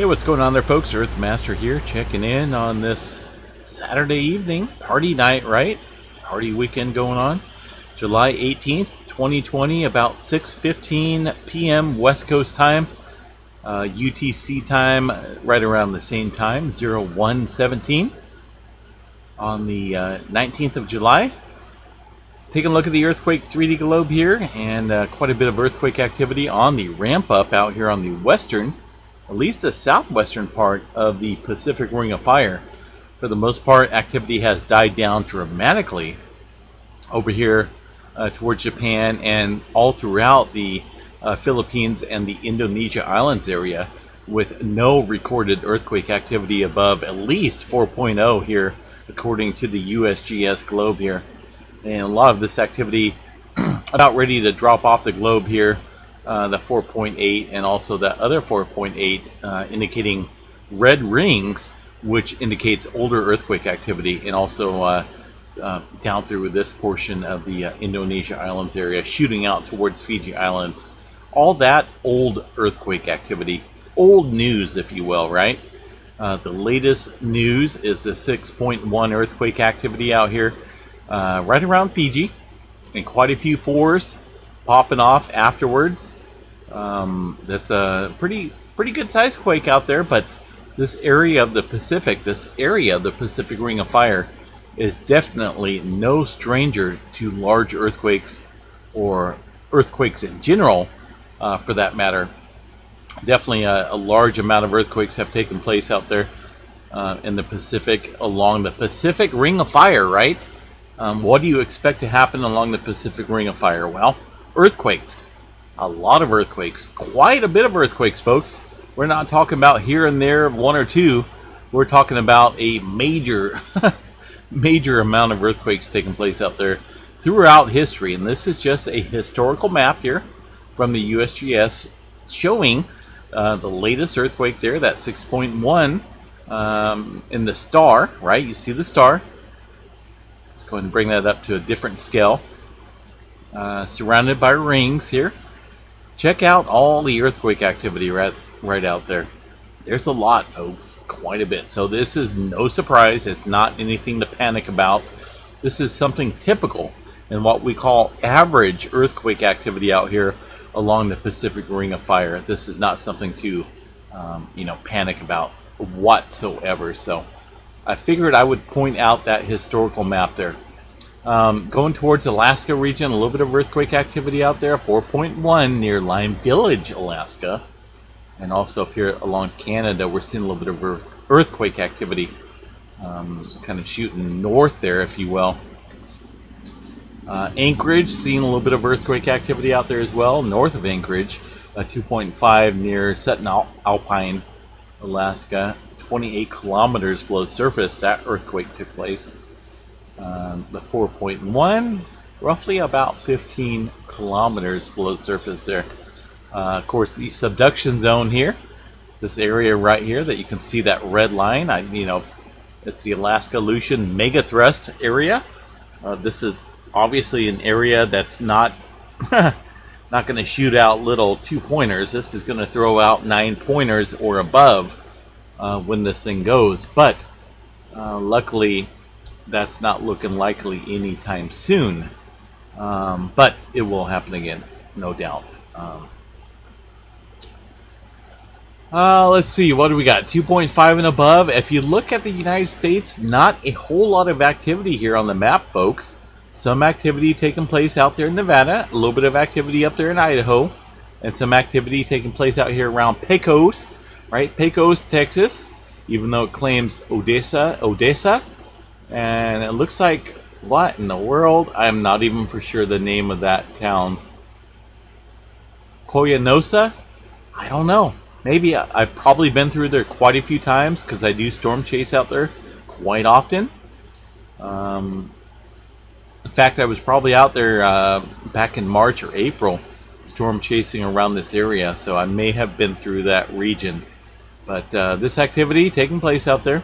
Hey, what's going on there, folks? Earthmaster here, checking in on this Saturday evening. Party night, right? Party weekend going on. July 18th, 2020, about 6.15 p.m. West Coast time. Uh, UTC time, right around the same time, 0117 on the uh, 19th of July. Taking a look at the Earthquake 3D globe here, and uh, quite a bit of earthquake activity on the ramp up out here on the western at least the southwestern part of the Pacific Ring of Fire. For the most part, activity has died down dramatically over here uh, towards Japan and all throughout the uh, Philippines and the Indonesia Islands area, with no recorded earthquake activity above at least 4.0 here, according to the USGS globe here. And a lot of this activity about ready to drop off the globe here uh, the 4.8 and also that other 4.8 uh, indicating red rings, which indicates older earthquake activity, and also uh, uh down through this portion of the uh, Indonesia Islands area, shooting out towards Fiji Islands. All that old earthquake activity, old news, if you will, right? the latest news is the 6.1 earthquake activity out here, right around Fiji, and quite a few fours popping off afterwards. Um, that's a pretty pretty good size quake out there, but this area of the Pacific, this area of the Pacific Ring of Fire, is definitely no stranger to large earthquakes or earthquakes in general, uh, for that matter. Definitely a, a, large amount of earthquakes have taken place out there uh, in the Pacific along the Pacific Ring of Fire, right? Um, what do you expect to happen along the Pacific Ring of Fire? Well, earthquakes. A lot of earthquakes. Quite a bit of earthquakes, folks. We're not talking about here and there, one or two. We're talking about a major, major amount of earthquakes taking place out there throughout history. And this is just a historical map here from the USGS showing uh, the latest earthquake there, that 6.1 um, in the star, right? You see the star. Let's go ahead and bring that up to a different scale. Uh, surrounded by rings here. Check out all the earthquake activity right, right out there. There's a lot, folks. Quite a bit. So this is no surprise. It's not anything to panic about. This is something typical in what we call average earthquake activity out here along the Pacific Ring of Fire. This is not something to, um, you know, panic about whatsoever. So I figured I would point out that historical map there. Um, going towards Alaska region, a little bit of earthquake activity out there. 4.1 near Lime Village, Alaska. And also up here along Canada, we're seeing a little bit of earth, earthquake activity. Um, kind of shooting north there, if you will. Uh, Anchorage, seeing a little bit of earthquake activity out there as well. North of Anchorage, a 2.5 near Sutton Alpine, Alaska. 28 kilometers below surface, that earthquake took place. Um, the 4.1, roughly about 15 kilometers below surface there. Uh, of course, the subduction zone here, this area right here that you can see that red line, I, you know, it's the Alaska Aleutian Megathrust area. Uh, this is obviously an area that's not not going to shoot out little two pointers. This is going to throw out nine pointers or above uh, when this thing goes. But uh, luckily, that's not looking likely anytime soon. Um, but it will happen again, no doubt. Um, uh, let's see, what do we got? 2.5 and above. If you look at the United States, not a whole lot of activity here on the map, folks. Some activity taking place out there in Nevada, a little bit of activity up there in Idaho, and some activity taking place out here around Pecos, right? Pecos, Texas, even though it claims Odessa, Odessa, and it looks like, what in the world? I'm not even for sure the name of that town. Coyanosa? I don't know. Maybe I've probably been through there quite a few times because I do storm chase out there quite often. Um, in fact, I was probably out there uh, back in March or April storm chasing around this area, so I may have been through that region. But uh, this activity taking place out there.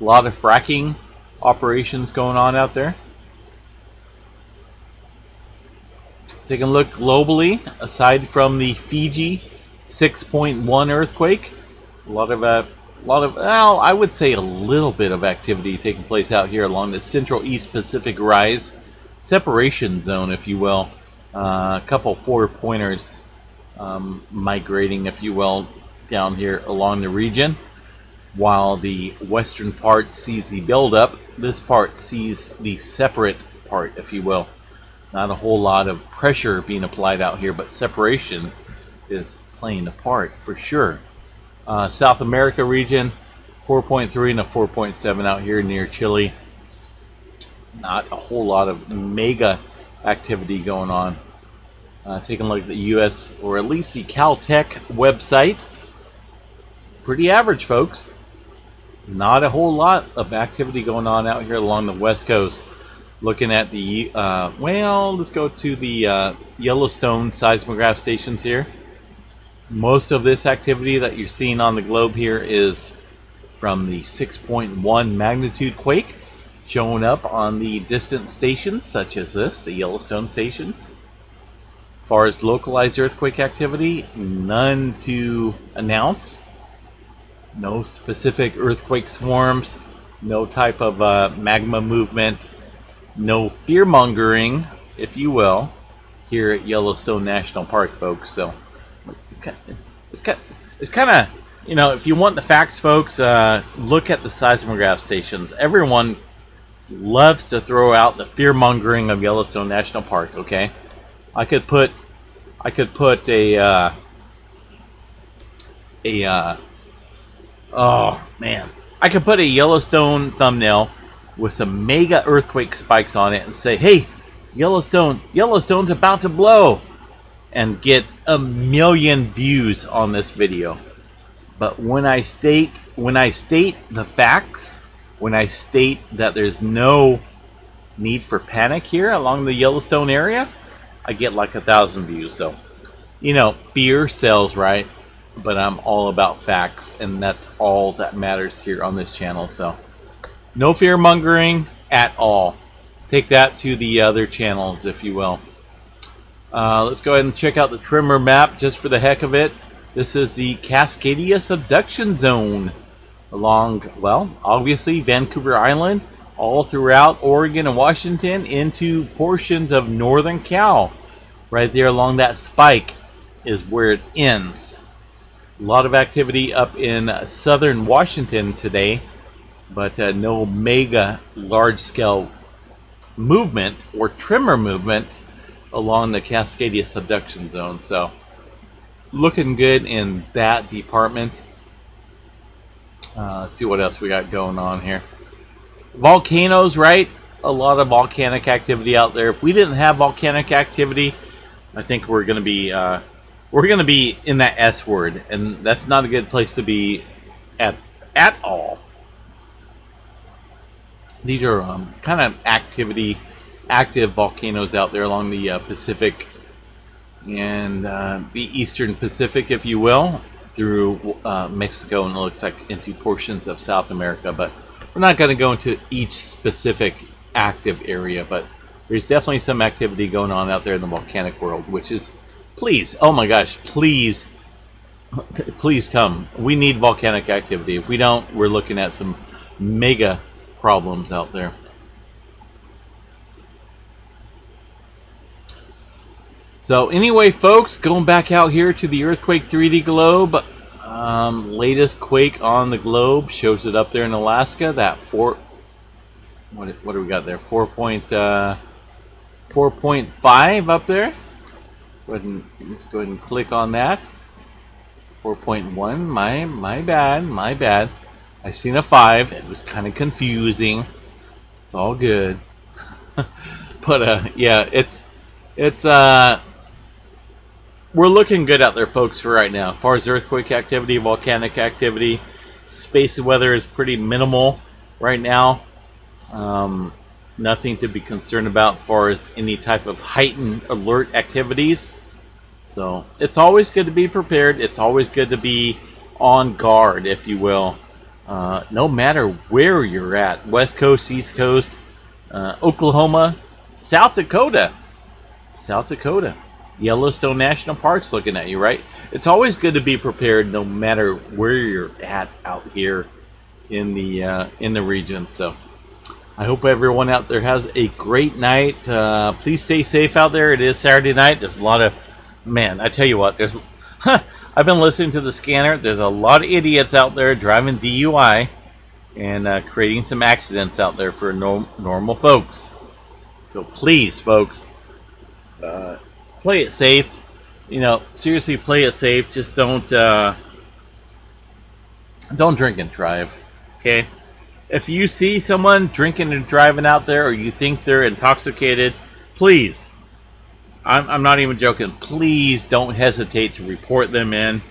A lot of fracking operations going on out there. Taking a look globally, aside from the Fiji 6.1 earthquake, A lot of uh, a lot of well, I would say a little bit of activity taking place out here along the Central East Pacific Rise separation zone, if you will. Uh, a couple four pointers um, migrating, if you will, down here along the region. While the western part sees the buildup, this part sees the separate part, if you will. Not a whole lot of pressure being applied out here, but separation is playing a part for sure. Uh, South America region, 4.3 and a 4.7 out here near Chile. Not a whole lot of mega activity going on. Uh, taking a look at the U.S. or at least the Caltech website. Pretty average, folks. Not a whole lot of activity going on out here along the west coast. Looking at the, uh, well, let's go to the uh, Yellowstone seismograph stations here. Most of this activity that you're seeing on the globe here is from the 6.1 magnitude quake showing up on the distant stations such as this, the Yellowstone stations. As far as localized earthquake activity, none to announce. No specific earthquake swarms, no type of uh, magma movement, no fear mongering, if you will, here at Yellowstone National Park, folks. So it's kind, it's kind of, you know, if you want the facts, folks, uh, look at the seismograph stations. Everyone loves to throw out the fear mongering of Yellowstone National Park. Okay, I could put, I could put a, uh, a, uh, oh man, I could put a Yellowstone thumbnail with some mega earthquake spikes on it and say, hey, Yellowstone, Yellowstone's about to blow and get a million views on this video. But when I state when I state the facts, when I state that there's no need for panic here along the Yellowstone area, I get like a thousand views. So, you know, fear sells, right? But I'm all about facts, and that's all that matters here on this channel. So, no fear mongering at all. Take that to the other channels, if you will. Uh, let's go ahead and check out the tremor map just for the heck of it. This is the Cascadia Subduction Zone along, well, obviously Vancouver Island, all throughout Oregon and Washington into portions of northern Cal. Right there along that spike is where it ends. A lot of activity up in southern Washington today, but uh, no mega large scale movement or tremor movement along the Cascadia subduction zone. So looking good in that department. Uh, let's see what else we got going on here. Volcanoes, right? A lot of volcanic activity out there. If we didn't have volcanic activity, I think we're gonna be uh, we're gonna be in that S word, and that's not a good place to be at at all. These are um, kind of activity active volcanoes out there along the uh, Pacific and uh, the Eastern Pacific, if you will, through uh, Mexico and it looks like into portions of South America. But we're not going to go into each specific active area, but there's definitely some activity going on out there in the volcanic world, which is, please, oh my gosh, please, please come. We need volcanic activity. If we don't, we're looking at some mega problems out there. So anyway, folks, going back out here to the Earthquake 3D globe. Um, latest quake on the globe shows it up there in Alaska. That four, what what do we got there? Four point uh, four point five up there. Go ahead and let's go ahead and click on that. Four point one. My my bad. My bad. I seen a five. It was kind of confusing. It's all good. but uh, yeah, it's it's uh we're looking good out there, folks, for right now. As far as earthquake activity, volcanic activity, space weather is pretty minimal right now. Um, nothing to be concerned about as far as any type of heightened alert activities. So it's always good to be prepared. It's always good to be on guard, if you will. Uh, no matter where you're at, West Coast, East Coast, uh, Oklahoma, South Dakota, South Dakota Yellowstone National Park's looking at you, right? It's always good to be prepared, no matter where you're at out here in the uh, in the region. So, I hope everyone out there has a great night. Uh, please stay safe out there. It is Saturday night. There's a lot of man. I tell you what, there's. Huh, I've been listening to the scanner. There's a lot of idiots out there driving DUI and uh, creating some accidents out there for no, normal folks. So please, folks, uh, play it safe. You know, seriously, play it safe. Just don't uh, don't drink and drive. Okay. If you see someone drinking and driving out there, or you think they're intoxicated, please. I'm, I'm not even joking. Please don't hesitate to report them in.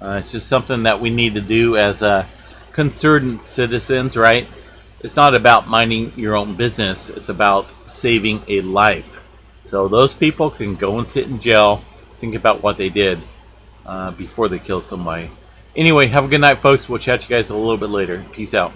Uh, it's just something that we need to do as uh, concerned citizens, right? It's not about minding your own business. It's about saving a life. So those people can go and sit in jail, think about what they did uh, before they kill somebody. Anyway, have a good night, folks. We'll chat you guys a little bit later. Peace out.